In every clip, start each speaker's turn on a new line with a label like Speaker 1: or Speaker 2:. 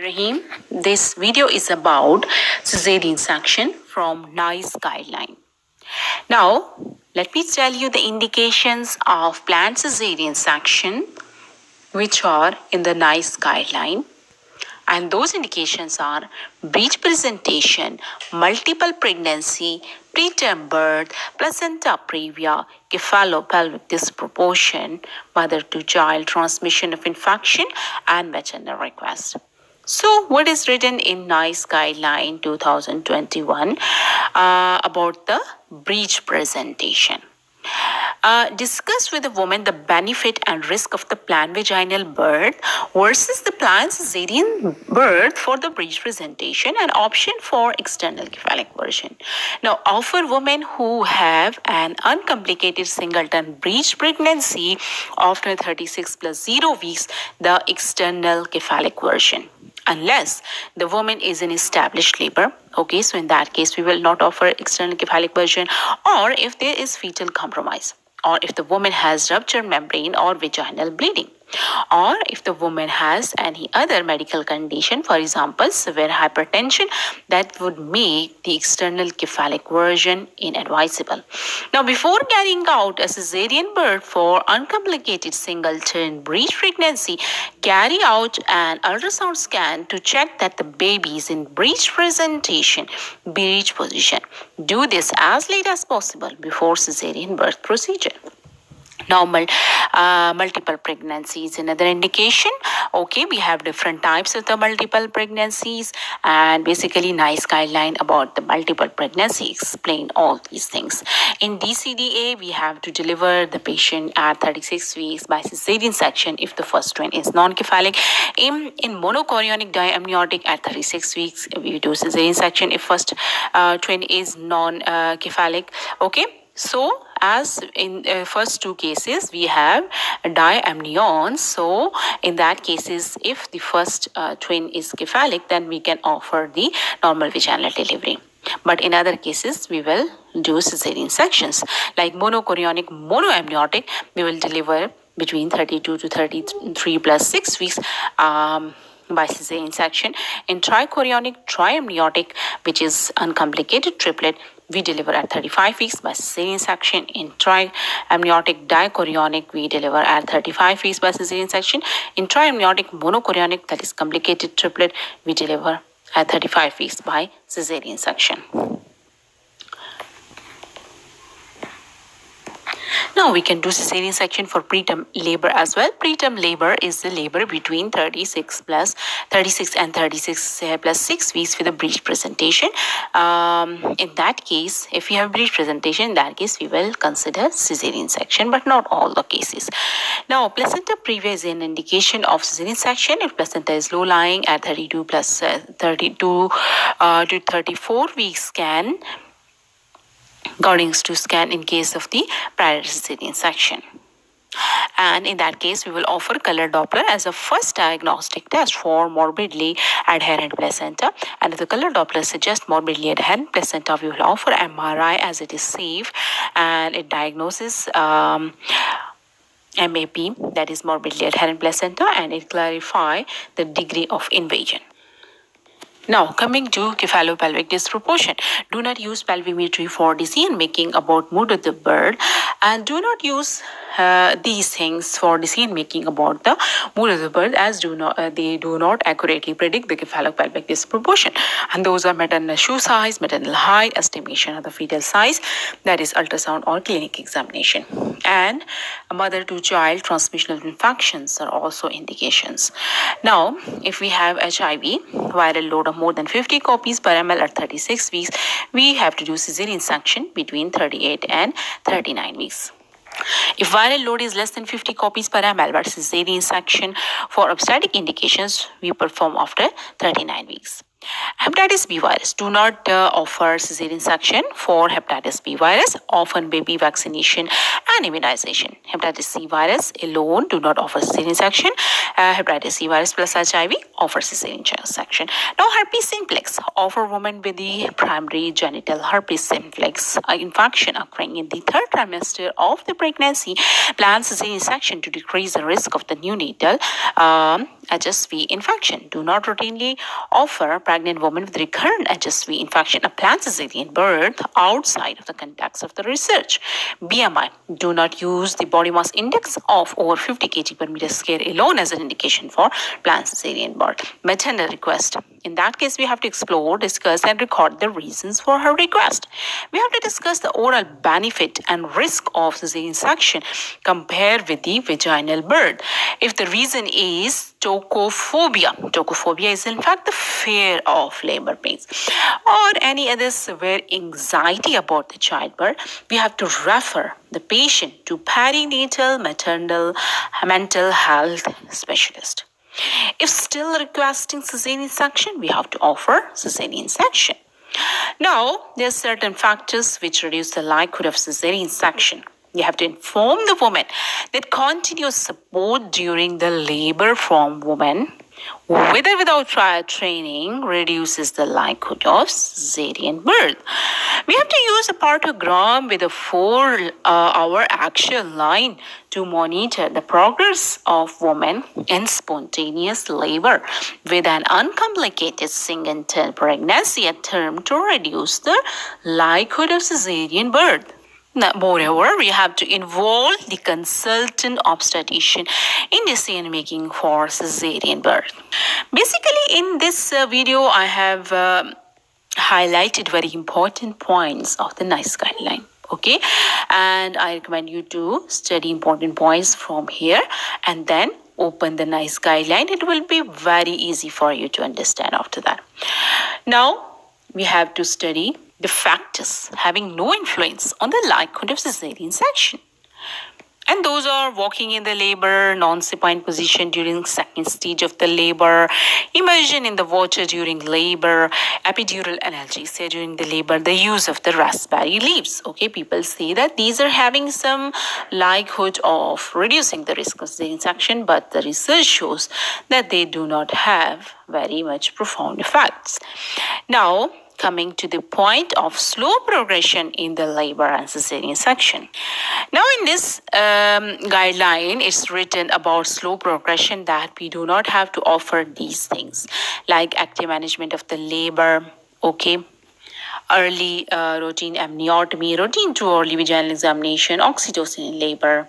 Speaker 1: Rahim, this video is about cesarean section from NICE guideline. Now, let me tell you the indications of planned cesarean section which are in the NICE guideline. And those indications are breech presentation, multiple pregnancy, preterm birth, placenta previa, cephalopelvic disproportion, mother to child transmission of infection, and maternal request. So, what is written in NICE guideline 2021 uh, about the breech presentation? Uh, discuss with the woman the benefit and risk of the planned vaginal birth versus the planned cesarean birth for the breech presentation and option for external cephalic version. Now, offer women who have an uncomplicated singleton breech pregnancy after 36 plus 0 weeks the external cephalic version unless the woman is in established labor. Okay, so in that case, we will not offer external cephalic version or if there is fetal compromise or if the woman has ruptured membrane or vaginal bleeding or if the woman has any other medical condition for example severe hypertension that would make the external cephalic version inadvisable. Now before carrying out a cesarean birth for uncomplicated singleton breech pregnancy carry out an ultrasound scan to check that the baby is in breech presentation breech position. Do this as late as possible before cesarean birth procedure normal uh, multiple pregnancies. Another indication okay we have different types of the multiple pregnancies and basically nice guideline about the multiple pregnancy explain all these things. In dcda we have to deliver the patient at 36 weeks by cesarean section if the first twin is non-cephalic. In in monochorionic diamniotic at 36 weeks we do cesarean section if first uh, twin is non-cephalic uh, okay. So as in uh, first two cases we have diamnions so in that cases if the first uh, twin is cephalic then we can offer the normal vaginal delivery. But in other cases we will do cesarean sections. Like monochorionic monoamniotic we will deliver between 32 to 33 plus 6 weeks um, by cesarean section. In trichorionic triamniotic which is uncomplicated triplet we deliver at 35 weeks by cesarean section. In triamniotic dichorionic, we deliver at 35 weeks by cesarean section. In triamniotic monochorionic, that is complicated triplet, we deliver at 35 weeks by cesarean section. Now we can do cesarean section for preterm labor as well. Preterm labor is the labor between 36 plus 36 and 36 uh, plus 6 weeks with a breech presentation. Um, in that case, if we have breech presentation, in that case we will consider cesarean section, but not all the cases. Now placenta previa is an indication of cesarean section if placenta is low lying at 32 plus, uh, 32 uh, to 34 weeks scan Gordon's to scan in case of the cesarean section. And in that case, we will offer color Doppler as a first diagnostic test for morbidly adherent placenta. And if the color Doppler suggests morbidly adherent placenta, we will offer MRI as it is safe and it diagnoses um, MAP, that is morbidly adherent placenta, and it clarify the degree of invasion. Now, coming to cephalopelvic disproportion, do not use pelvimetry for decision making about mood of the bird and do not use uh, these things for decision making about the mood of the bird as do not uh, they do not accurately predict the cephalopelvic disproportion and those are maternal shoe size maternal height estimation of the fetal size that is ultrasound or clinic examination. And mother to child transmission of infections are also indications. Now if we have hiv viral load of more than 50 copies per ml at 36 weeks we have to do cesarean section between 38 and 39 weeks if viral load is less than 50 copies per ml but cesarean section for obstetric indications, we perform after 39 weeks. Hepatitis B virus do not uh, offer cesarean section for hepatitis B virus, often baby vaccination and immunization. Hepatitis C virus alone do not offer cesarean section. Uh, hepatitis C virus plus HIV offer cesarean section. Now herpes simplex offer women with the primary genital herpes simplex uh, infection occurring in the third trimester of the pregnancy plan cesarean section to decrease the risk of the neonatal um, HSV infection. Do not routinely offer pregnant women with recurrent HSV infection a planned cesarean birth outside of the context of the research. BMI. Do not use the body mass index of over 50 kg per meter square alone as an indication for planned cesarean birth. Maternal request. In that case, we have to explore, discuss, and record the reasons for her request. We have to discuss the oral benefit and risk of cesarean section compared with the vaginal birth. If the reason is tocophobia, tocophobia is in fact the fear of labor pains, or any other severe anxiety about the childbirth, we have to refer the patient to perinatal maternal mental health specialist. If still requesting cesarean section, we have to offer cesarean section. Now, there are certain factors which reduce the likelihood of cesarean section. You have to inform the woman that continuous support during the labor from woman with or without prior training reduces the likelihood of cesarean birth. We have to use a partogram with a four uh, hour action line to monitor the progress of women in spontaneous labor with an uncomplicated singleton pregnancy at term to reduce the likelihood of cesarean birth. Moreover, we have to involve the consultant obstetrician in decision making for cesarean birth. Basically, in this uh, video, I have uh, highlighted very important points of the NICE guideline okay? And i recommend you to study important points from here and then open the nice guideline. It will be very easy for you to understand after that. Now we have to study the factors having no influence on the likelihood of cesarean section. And those are walking in the labor, non-supine position during second stage of the labor, immersion in the water during labor, epidural analgesia during the labor, the use of the raspberry leaves. Okay, people say that these are having some likelihood of reducing the risk of cesarean section, but the research shows that they do not have very much profound effects. Now, coming to the point of slow progression in the labor and cesarean section. Now in this um, guideline, it's written about slow progression that we do not have to offer these things like active management of the labor, okay, early uh, routine amniotomy, routine to early vaginal examination, oxytocin in labor,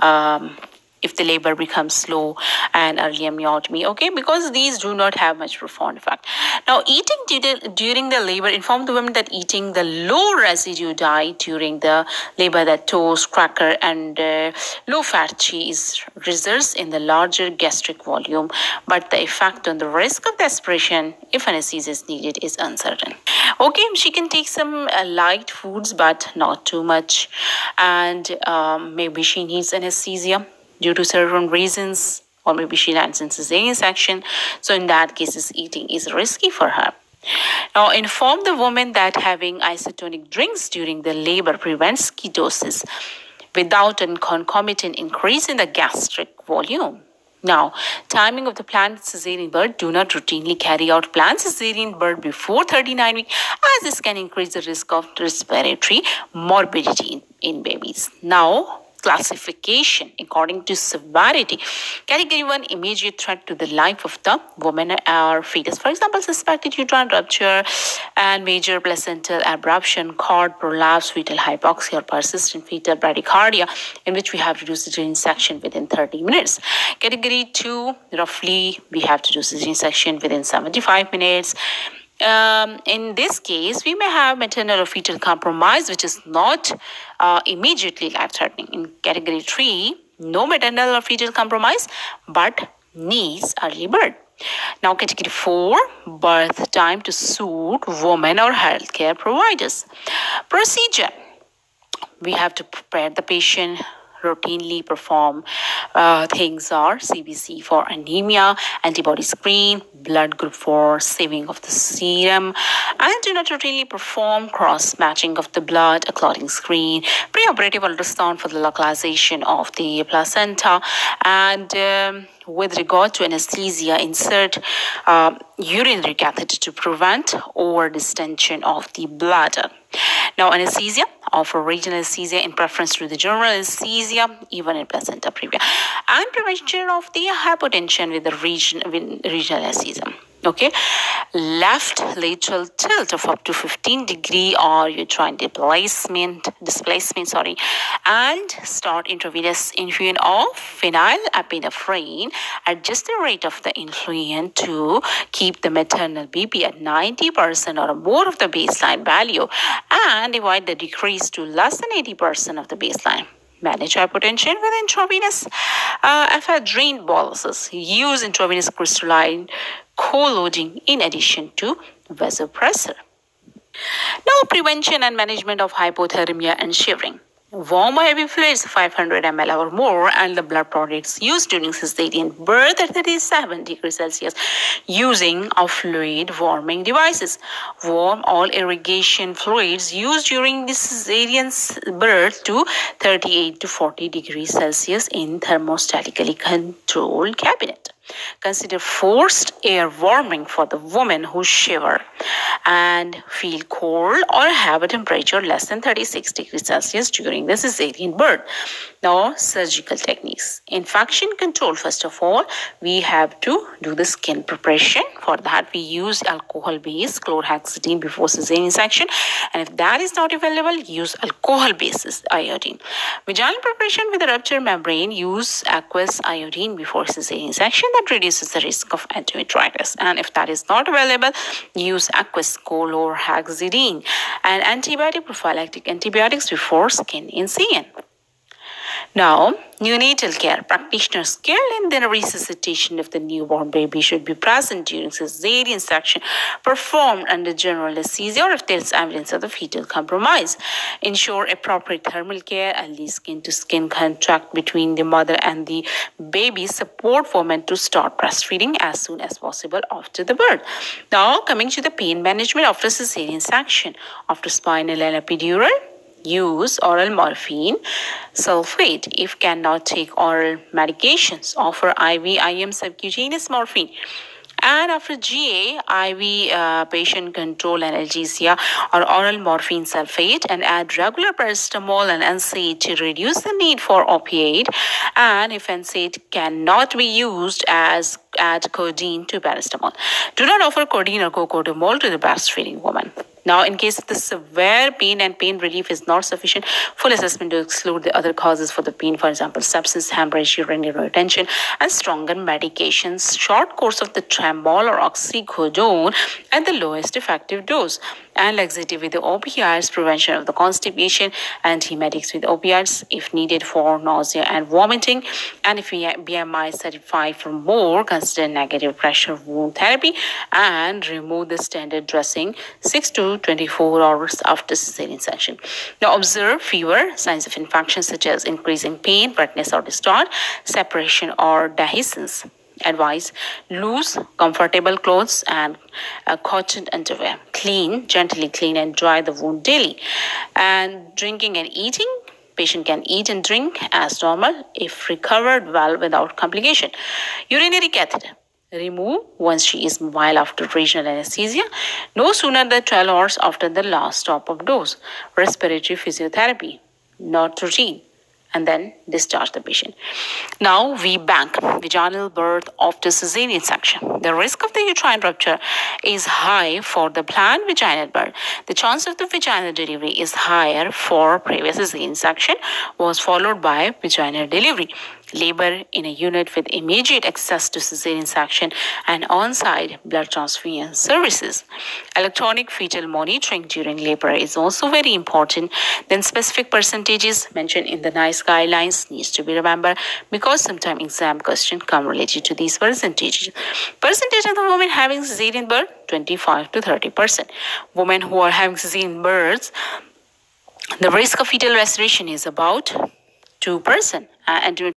Speaker 1: um, if the labor becomes slow and early amniotomy okay? Because these do not have much profound effect. Now eating during the labor inform the women that eating the low residue diet during the labor that toast cracker and uh, low fat cheese results in the larger gastric volume. But the effect on the risk of aspiration if anesthesia is needed is uncertain. Okay she can take some uh, light foods but not too much. And um, maybe she needs anesthesia due to certain reasons or maybe she lands in cesarean section. So in that case eating is risky for her. Now inform the woman that having isotonic drinks during the labor prevents ketosis without a concomitant increase in the gastric volume. Now, timing of the planned cesarean birth, do not routinely carry out planned cesarean birth before 39 weeks as this can increase the risk of respiratory morbidity in babies. Now, classification according to severity. Category 1 immediate threat to the life of the woman or fetus. For example, suspected uterine rupture and major placental abruption, cord prolapse, fetal hypoxia, or persistent fetal bradycardia, in which we have to do cesarean section within 30 minutes. Category 2, roughly, we have to do cesarean section within 75 minutes. Um, in this case, we may have maternal or fetal compromise, which is not uh, immediately life threatening. In category 3, no maternal or fetal compromise, but needs early birth. Now, category 4, birth time to suit women or healthcare providers. Procedure we have to prepare the patient routinely perform uh, things are CBC for anemia, antibody screen, blood group for saving of the serum, and do not routinely perform cross matching of the blood, a clotting screen, preoperative ultrasound for the localization of the placenta, and um, with regard to anesthesia, insert uh, urinary catheter to prevent over distension of the bladder. Now, anesthesia, offer regional anesthesia in preference to the general anesthesia, even in placenta previa, and prevention of the hypotension with the region, with regional anesthesia okay? Left lateral tilt of up to 15 degree or uterine displacement displacement sorry and start intravenous infusion of phenylephrine adjust the rate of the infusion to keep the maternal bp at 90% or more of the baseline value and divide the decrease to less than 80% of the baseline. Manage hypotension with intravenous uh, ephedrine boluses. Use intravenous crystalloid co-loading in addition to vasopressor. Now, prevention and management of hypothermia and shivering. Warm heavy fluids 500 ml or more and the blood products used during cesarean birth at 37 degrees Celsius using of fluid warming devices. Warm all irrigation fluids used during the cesarean birth to 38 to 40 degrees Celsius in thermostatically controlled cabinet. Consider forced air warming for the women who shiver and feel cold or have a temperature less than 36 degrees Celsius during the cesarean birth. Now, surgical techniques. Infection control, first of all, we have to do the skin preparation. For that, we use alcohol-based chlorhexidine before cesarean section. And if that is not available, use alcohol-based iodine. Vaginal preparation with a rupture membrane, use aqueous iodine before cesarean section. That reduces the risk of endometritis. And if that is not available, use aqueous chlorhexidine and antibiotic prophylactic antibiotics before skin incision. Now, neonatal care practitioners skilled in the resuscitation of the newborn baby should be present during cesarean section performed under general anesthesia or if there is evidence of the fetal compromise. Ensure appropriate thermal care and the skin to skin contact between the mother and the baby. Support women to start breastfeeding as soon as possible after the birth. Now, coming to the pain management after cesarean section, after spinal and epidural use oral morphine sulfate if cannot take oral medications. Offer IV IM subcutaneous morphine. And after GA, IV uh, patient control analgesia or oral morphine sulfate and add regular paracetamol and NSAID to reduce the need for opioid. And if NSAID cannot be used as add codeine to paracetamol. Do not offer codeine or co-codamol to the breastfeeding woman. Now, in case of the severe pain and pain relief is not sufficient, full assessment to exclude the other causes for the pain, for example, sepsis, hemorrhage, urinary retention, and stronger medications. Short course of the tramadol or oxycodone at the lowest effective dose and laxative with the opioids, prevention of the constipation, antiemetics with opioids if needed for nausea and vomiting. And if BMI is 35 or more, consider negative pressure wound therapy and remove the standard dressing 6 to 24 hours after cesarean section. Now observe fever, signs of infection such as increasing pain, redness or distort, separation or dehiscence. Advice loose comfortable clothes and uh, cotton underwear. Clean gently clean and dry the wound daily. And drinking and eating. Patient can eat and drink as normal if recovered well without complication. Urinary catheter remove once she is mobile after regional anesthesia no sooner than 12 hours after the last stop of dose respiratory physiotherapy not routine and then discharge the patient. Now VBAC vaginal birth after cesarean section. The risk of the uterine rupture is high for the planned vaginal birth. The chance of the vaginal delivery is higher for previous cesarean section was followed by vaginal delivery labor in a unit with immediate access to cesarean section and on-site blood transfusion services. Electronic fetal monitoring during labor is also very important. Then specific percentages mentioned in the NICE guidelines needs to be remembered because sometimes exam question come related to these percentages. Percentage of the women having cesarean birth 25 to 30 percent. Women who are having cesarean births the risk of fetal restoration is about 2%. Uh, and